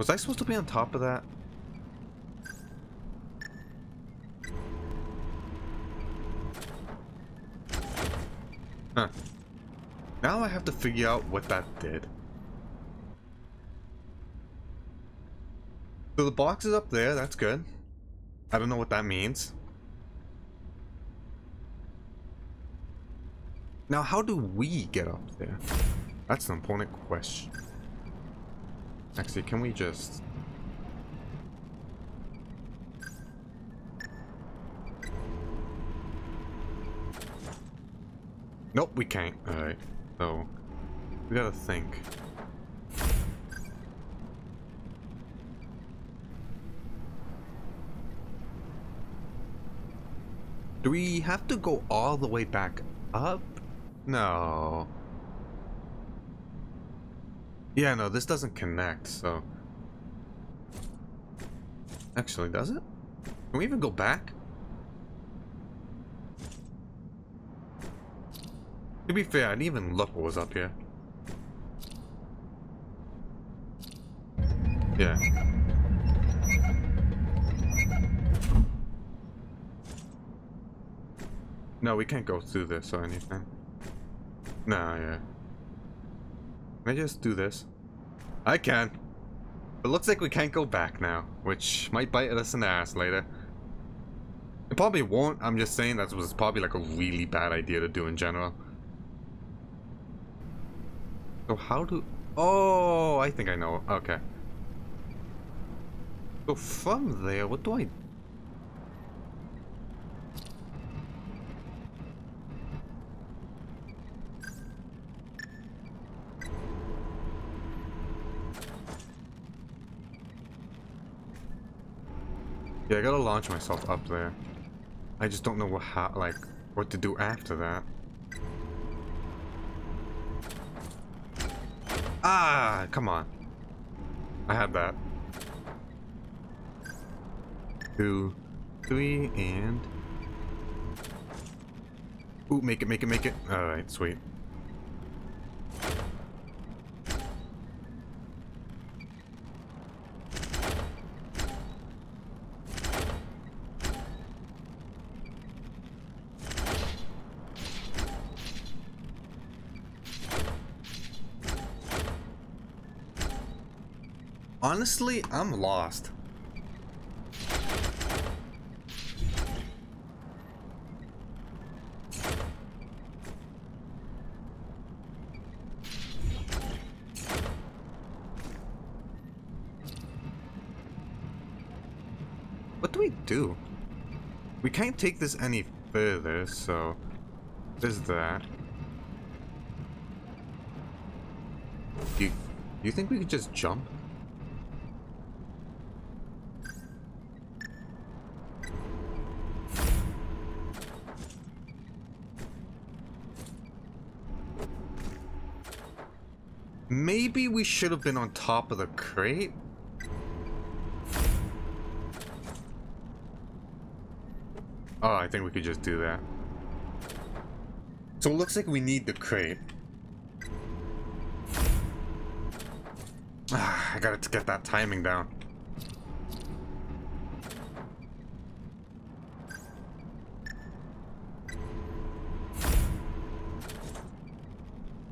Was I supposed to be on top of that? Huh. Now I have to figure out what that did. So the box is up there, that's good. I don't know what that means. Now how do we get up there? That's an important question. Actually, can we just... Nope, we can't. Alright, so... We gotta think. Do we have to go all the way back up? No. Yeah, no, this doesn't connect, so... Actually, does it? Can we even go back? To be fair, I didn't even look what was up here. Yeah. No, we can't go through this or anything. No, yeah. Can I just do this? I can. It looks like we can't go back now, which might bite us in the ass later. It probably won't, I'm just saying that was probably like a really bad idea to do in general. So how do... Oh, I think I know. Okay. So from there, what do I Yeah, I gotta launch myself up there. I just don't know what how, like, what to do after that. Ah, come on. I had that. Two, three, and... Ooh, make it, make it, make it. Alright, sweet. Honestly, I'm lost. What do we do? We can't take this any further, so there's that. Do you, do you think we could just jump? Maybe we should have been on top of the crate? Oh, I think we could just do that. So it looks like we need the crate. Ah, I gotta get that timing down.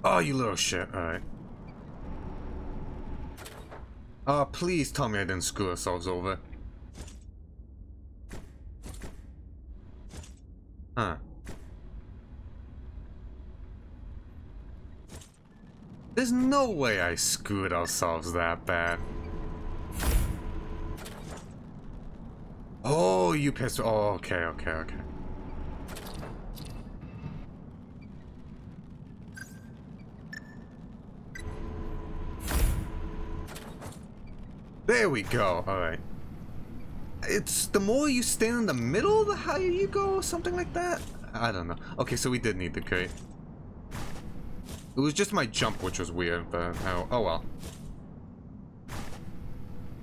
Oh, you little shit. Alright. Ah, please tell me I didn't screw ourselves over. Huh. There's no way I screwed ourselves that bad. Oh, you pissed. Oh, okay, okay, okay. There we go. All right. It's the more you stand in the middle, the higher you go, or something like that. I don't know. Okay, so we did need the crate. It was just my jump which was weird, but oh, oh well.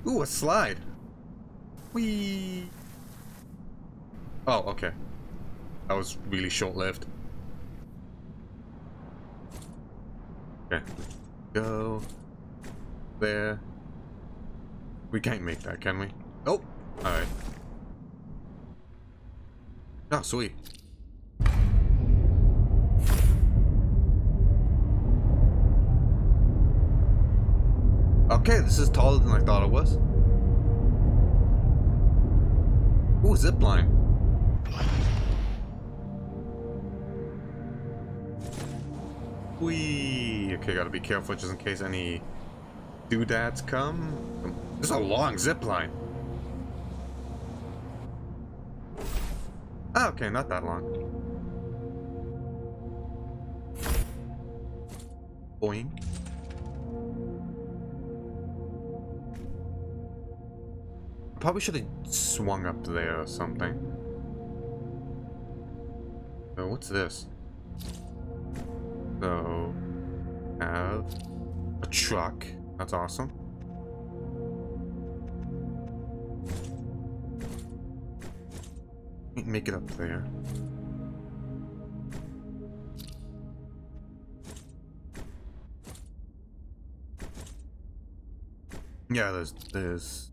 Ooh, a slide. Whee. Oh, okay. That was really short-lived. Okay. Go. There. We can't make that, can we? Oh! Alright. Oh, sweet. Okay, this is taller than I thought it was. Ooh, zip line. Whee! Okay, gotta be careful just in case any doodads come. This is a long zip line. Oh, okay, not that long. Boing. Probably should have swung up there or something. Oh, what's this? So, have a truck. That's awesome. Make it up there. Yeah, there's there's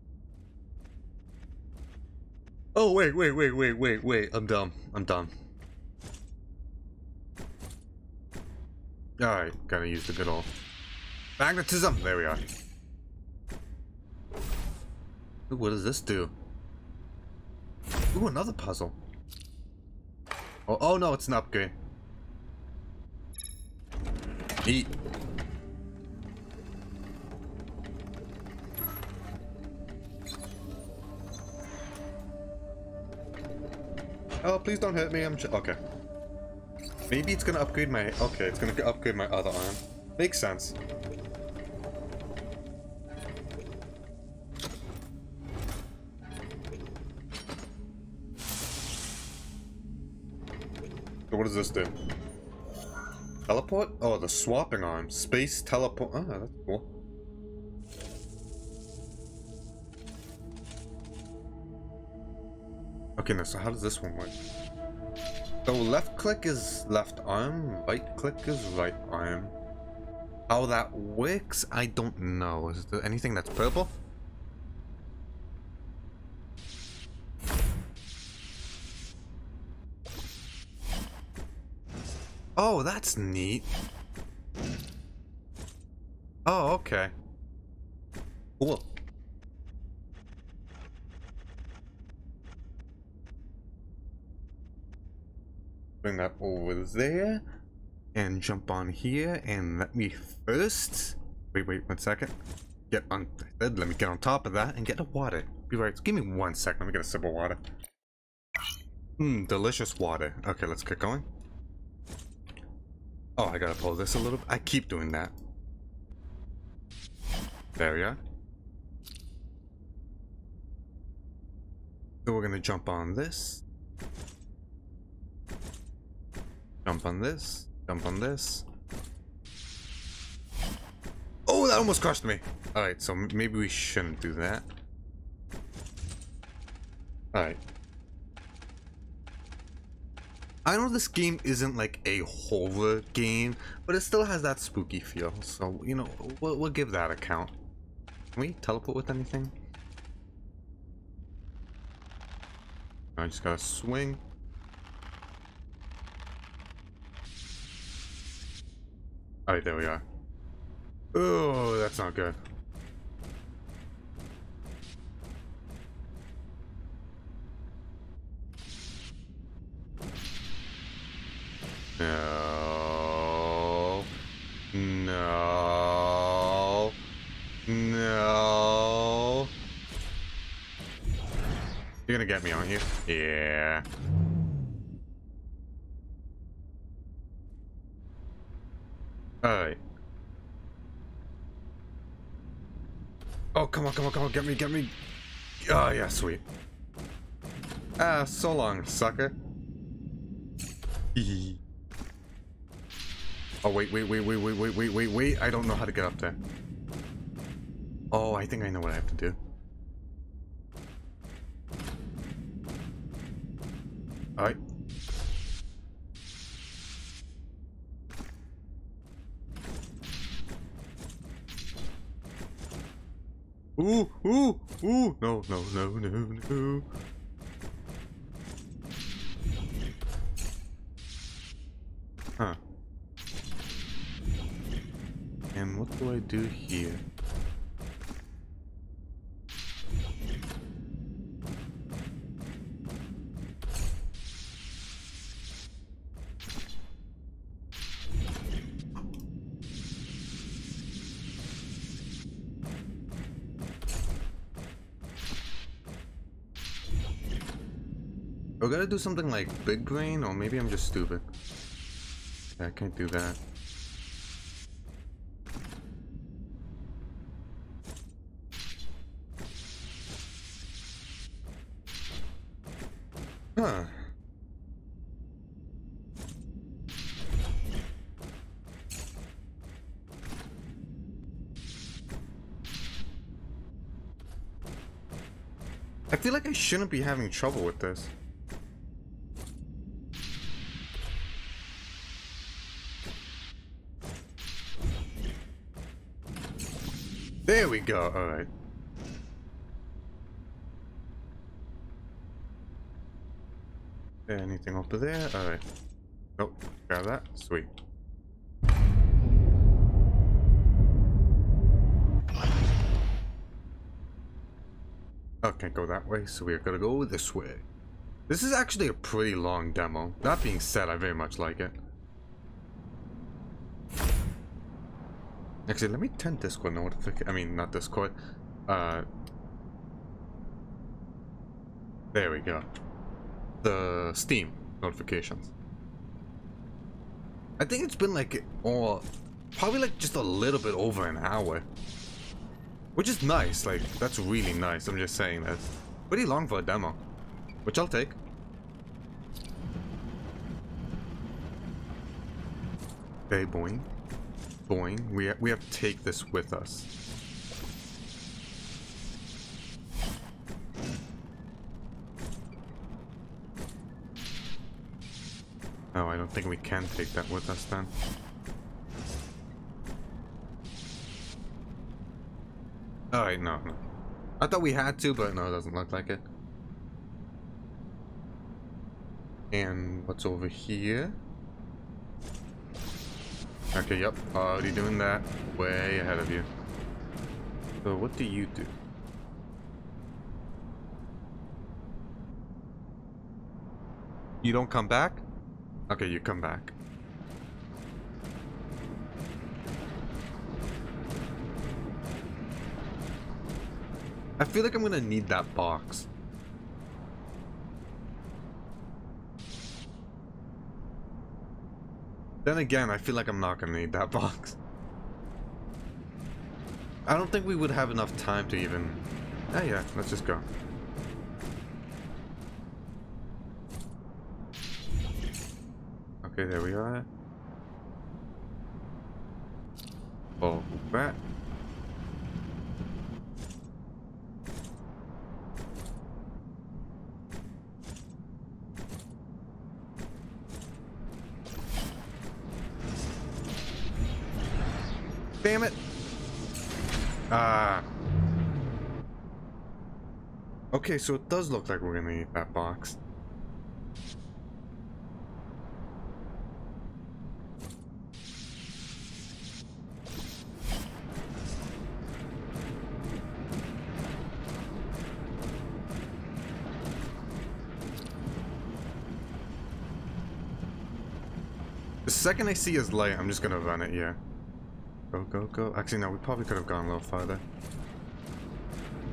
Oh wait, wait, wait, wait, wait, wait. I'm dumb. I'm dumb. Alright, gotta use the good old magnetism. There we are. What does this do? Ooh, another puzzle. Oh, oh no, it's an upgrade. Eat. Oh, please don't hurt me. I'm okay. Maybe it's gonna upgrade my... Okay, it's gonna upgrade my other arm. Makes sense. So what does this do? Teleport? Oh, the swapping arm. Space teleport. Oh, that's cool. Okay, now, so how does this one work? So left click is left arm, right click is right arm. How that works, I don't know. Is there anything that's purple? Oh, that's neat. Oh, okay. Cool. bring that over there and jump on here and let me first. Wait wait one second. Get on let me get on top of that and get the water. Be right. Give me one second. Let me get a sip of water. Hmm delicious water. Okay let's get going oh i gotta pull this a little bit. i keep doing that there we are so we're gonna jump on this Jump on this. Jump on this. Oh, that almost crushed me. Alright, so maybe we shouldn't do that. Alright. I know this game isn't like a horror game, but it still has that spooky feel. So, you know, we'll, we'll give that a count. Can we teleport with anything? I just gotta swing. Alright, there we are. Oh, that's not good. No. No. No. You're gonna get me, aren't you? Yeah. Alright. Oh, come on, come on, come on, get me, get me. Oh, yeah, sweet. Ah, so long, sucker. oh, wait, wait, wait, wait, wait, wait, wait, wait, wait. I don't know how to get up there. Oh, I think I know what I have to do. Alright. Ooh, ooh, ooh. No, no, no, no, no. And what do I do here? We gotta do something like big brain, or maybe I'm just stupid. I can't do that. Huh. I feel like I shouldn't be having trouble with this. There we go, alright. Anything over there? Alright. Oh, grab that. Sweet. Oh, can't go that way, so we're gonna go this way. This is actually a pretty long demo. That being said, I very much like it. Actually, let me turn Discord notification. I mean, not Discord. Uh, there we go. The Steam notifications. I think it's been like, or probably like just a little bit over an hour. Which is nice, like, that's really nice, I'm just saying that. Pretty long for a demo. Which I'll take. Okay, boing. Boing. We, ha we have to take this with us. Oh, I don't think we can take that with us then. Alright, no, no. I thought we had to, but no, it doesn't look like it. And what's over here? Okay, yep, already doing that. Way ahead of you. So what do you do? You don't come back? Okay, you come back. I feel like I'm gonna need that box. Then again, I feel like I'm not gonna need that box. I don't think we would have enough time to even... Ah, yeah, let's just go. Okay, there we are. Oh, that. Damn it. Ah. Okay, so it does look like we're gonna need that box. The second I see his light, I'm just gonna run it, yeah. Go, go, go. Actually, no, we probably could have gone a little farther.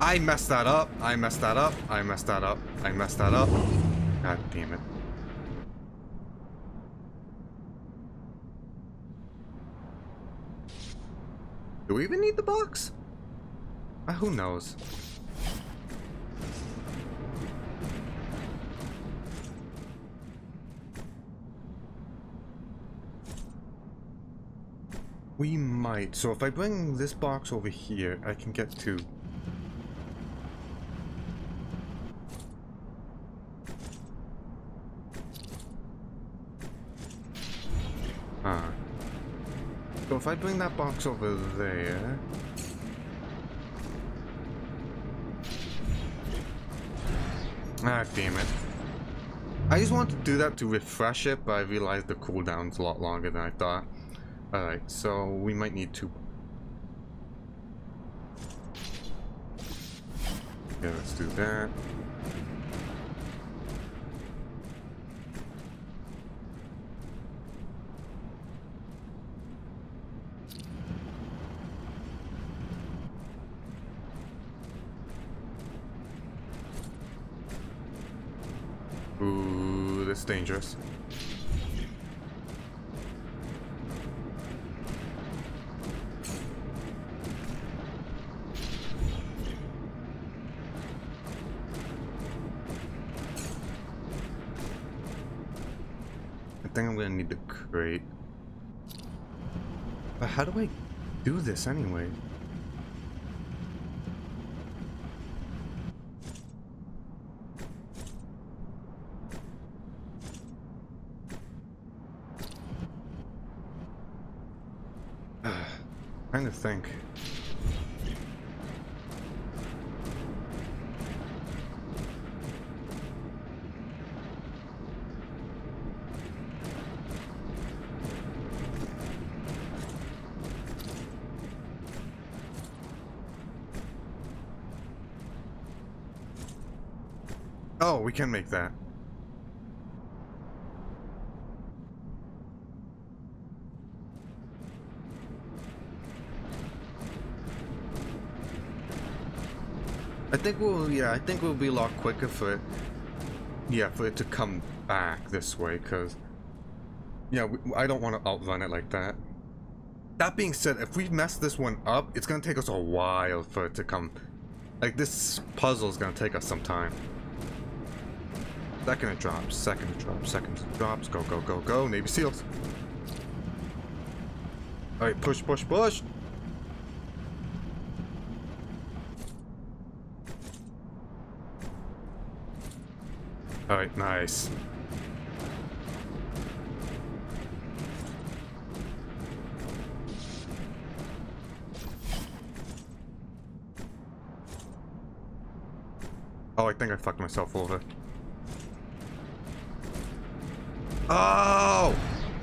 I messed that up. I messed that up. I messed that up. I messed that up. God damn it. Do we even need the box? Uh, who knows? We might. So if I bring this box over here, I can get to... if I bring that box over there... Ah, damn it. I just wanted to do that to refresh it, but I realized the cooldown's a lot longer than I thought. Alright, so we might need to... Yeah, let's do that. That's dangerous. I think I'm gonna need the crate. But how do I do this anyway? Think. Oh, we can make that. Think we'll, yeah, I think we'll be a lot quicker for it, yeah, for it to come back this way, because, yeah, I don't want to outrun it like that. That being said, if we mess this one up, it's going to take us a while for it to come, like, this puzzle is going to take us some time. Second it drops, second it drops, second it drops, go, go, go, go, Navy SEALs. Alright, push, push, push! Alright, nice. Oh, I think I fucked myself over. Oh!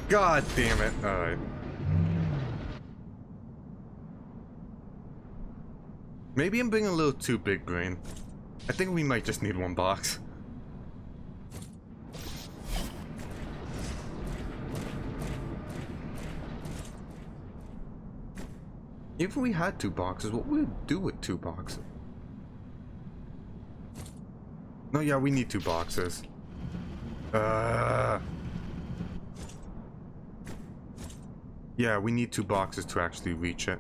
God damn it. Alright. Maybe I'm being a little too big brain. I think we might just need one box. If we had two boxes, what would we do with two boxes? No, yeah, we need two boxes. Uh... Yeah, we need two boxes to actually reach it.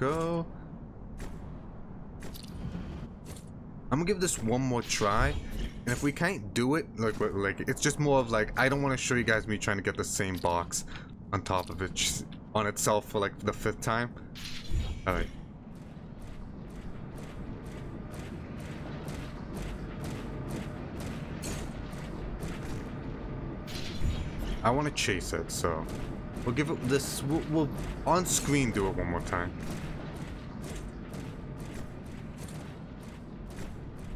Go. I'm gonna give this one more try. And if we can't do it, like, like it's just more of like, I don't want to show you guys me trying to get the same box on top of it, on itself for like the fifth time. Alright. I want to chase it, so we'll give it this. We'll, we'll on screen do it one more time.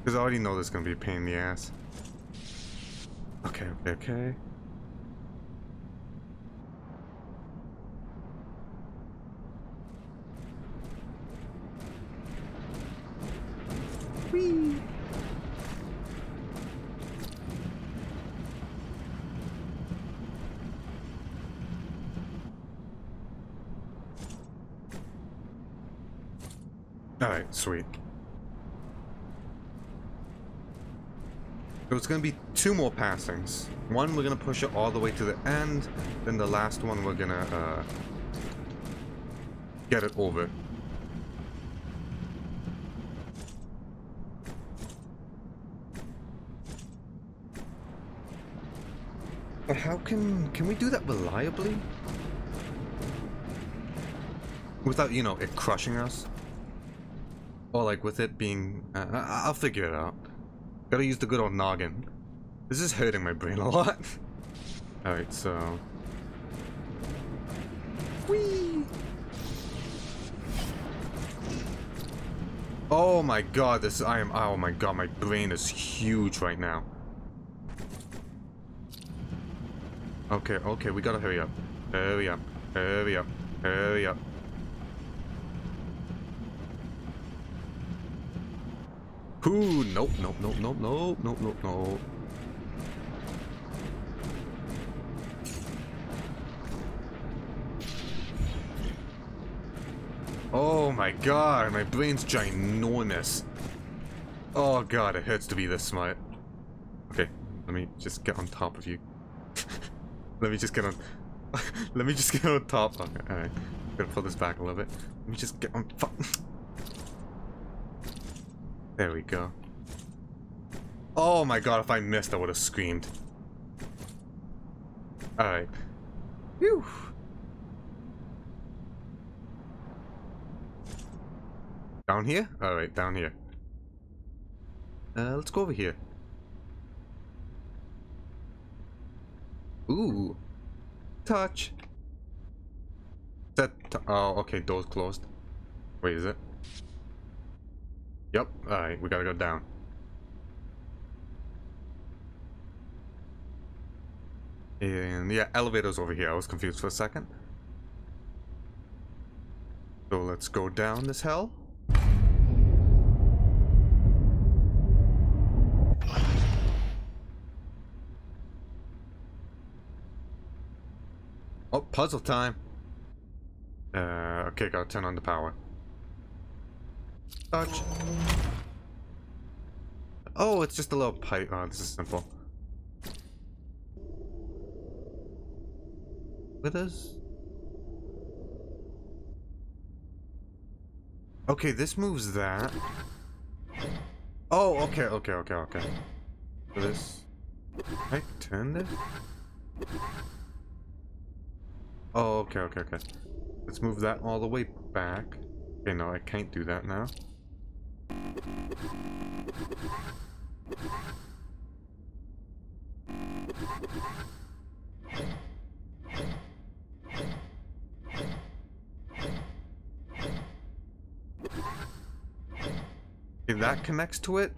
Because I already know this is going to be a pain in the ass. Okay, okay, okay. Whee! Alright, sweet. So it's going to be two more passings. One, we're going to push it all the way to the end. Then the last one, we're going to uh, get it over. But how can... Can we do that reliably? Without, you know, it crushing us? Or like with it being... Uh, I'll figure it out. Gotta use the good old noggin. This is hurting my brain a lot. Alright, so... Whee! Oh my god, this I am oh my god, my brain is huge right now. Okay, okay, we gotta hurry up. Hurry up. Hurry up. Hurry up. Ooh, nope, nope, nope, nope, nope, nope, nope, nope. Oh my god, my brain's ginormous. Oh god, it hurts to be this smart. Okay, let me just get on top of you. let me just get on... let me just get on top. Okay, alright. Gonna pull this back a little bit. Let me just get on... There we go. Oh my god, if I missed, I would have screamed. Alright. Whew. Down here? Alright, down here. Uh, let's go over here. Ooh. Touch. Set. Oh, okay, door's closed. Wait, is it? Yep, alright, we gotta go down. And yeah, elevator's over here. I was confused for a second. So let's go down this hell. Oh, puzzle time. Uh, okay, gotta turn on the power. Touch. Oh, it's just a little pipe. Oh, this is simple. With us? Okay, this moves that. Oh, okay, okay, okay, okay. This... I turn this? Oh, okay, okay, okay. Let's move that all the way back. Okay, no, I can't do that now. Okay, that connects to it.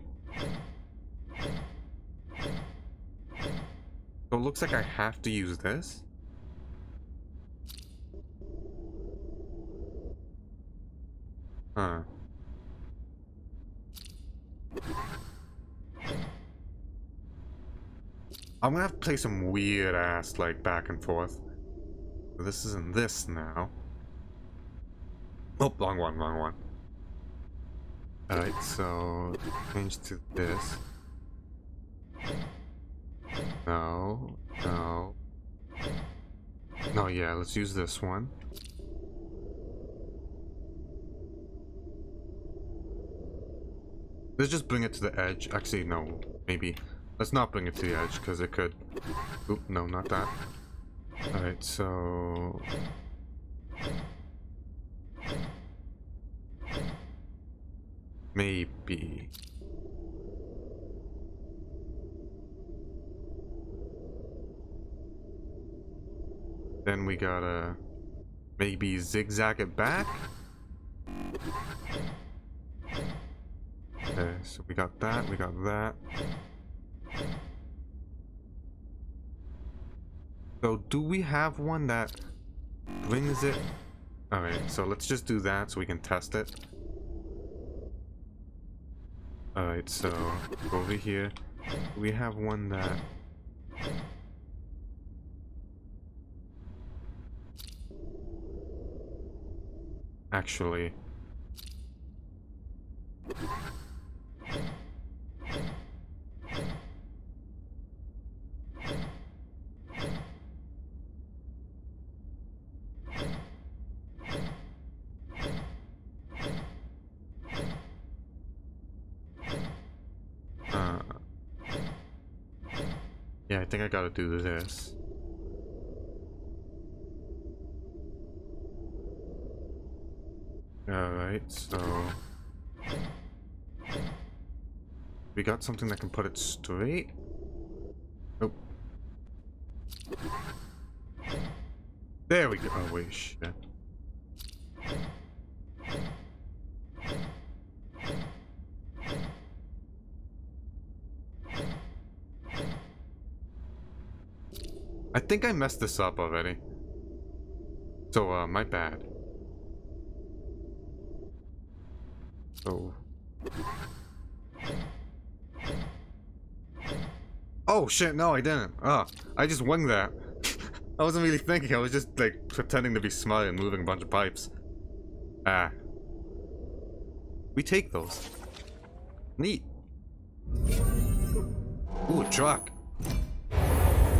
So it looks like I have to use this. Huh. I'm gonna have to play some weird ass like back and forth. This isn't this now. Oh, wrong one, wrong one. Alright, so change to this. No, no. No, yeah, let's use this one. Let's just bring it to the edge. Actually, no, maybe. Let's not bring it to the edge, because it could... Oop, no, not that. Alright, so... Maybe. Then we gotta maybe zigzag it back. So we got that, we got that. So do we have one that brings it? Alright, so let's just do that so we can test it. Alright, so over here, we have one that... Actually... Uh, yeah, I think I gotta do this. Alright, so... We got something that can put it straight. Oh. There we go. Oh, wait, shit. I think I messed this up already. So, uh, my bad. Oh. Oh shit, no I didn't. Oh, I just winged that. I wasn't really thinking, I was just like pretending to be smart and moving a bunch of pipes. Ah. We take those. Neat. Ooh, truck.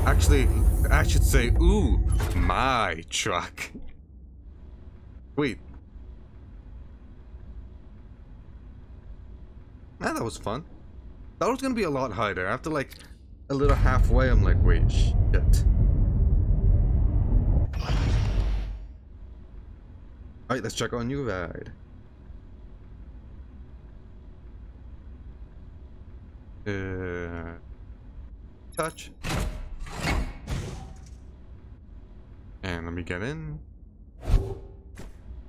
Actually, I should say, ooh, my truck. Wait. Ah, that was fun. That was gonna be a lot harder. After like a little halfway, I'm like, wait, shit. Alright, let's check on new ride. Uh, touch. And let me get in.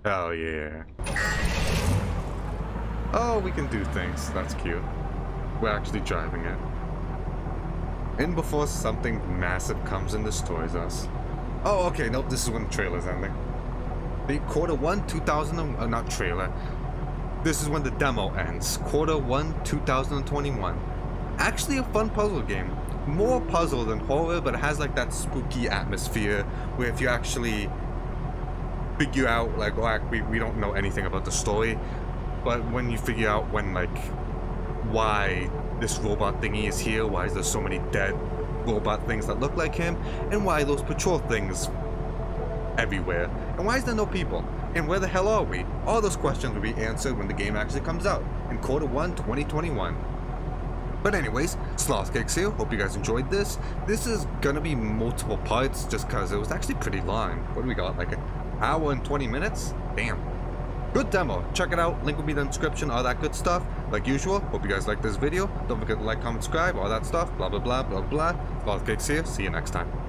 Hell yeah. Oh, we can do things. That's cute. We're actually driving it. In before something massive comes and destroys us. Oh, okay. Nope, this is when the trailer's ending. The quarter one, 2000, uh, not trailer. This is when the demo ends. Quarter one, 2021. Actually a fun puzzle game more puzzle than horror, but it has like that spooky atmosphere where if you actually figure out like, oh, we, we don't know anything about the story, but when you figure out when like why this robot thingy is here, why is there so many dead robot things that look like him, and why those patrol things everywhere, and why is there no people? And where the hell are we? All those questions will be answered when the game actually comes out in quarter 1 2021. But anyways, Sloth Cakes here, hope you guys enjoyed this. This is gonna be multiple parts just cause it was actually pretty long. What do we got, like an hour and 20 minutes? Damn. Good demo, check it out, link will be in the description, all that good stuff. Like usual, hope you guys like this video. Don't forget to like, comment, subscribe, all that stuff, blah blah blah blah blah. Cakes here, see you next time.